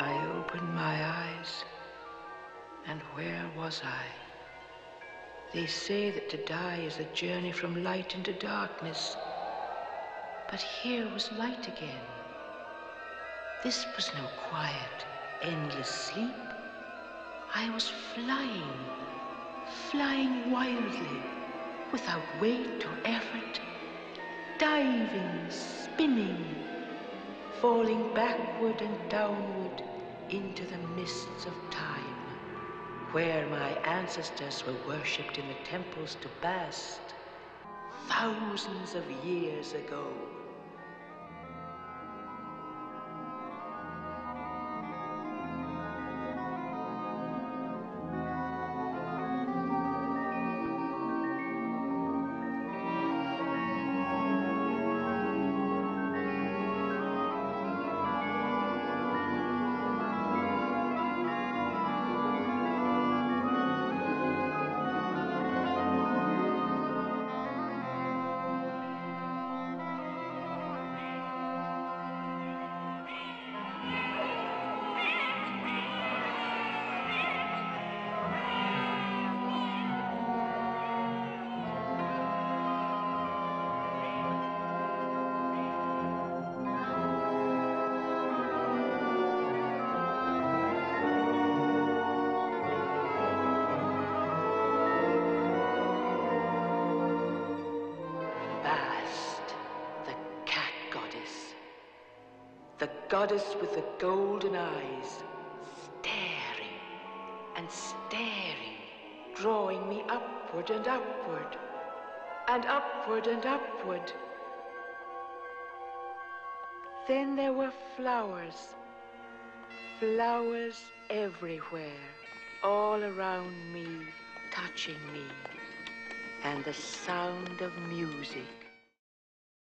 I opened my eyes, and where was I? They say that to die is a journey from light into darkness. But here was light again. This was no quiet, endless sleep. I was flying, flying wildly, without weight or effort, diving, spinning, falling backward and downward into the mists of time, where my ancestors were worshipped in the temples to Bast thousands of years ago. The goddess with the golden eyes, staring and staring, drawing me upward and upward, and upward and upward. Then there were flowers, flowers everywhere, all around me, touching me and the sound of music.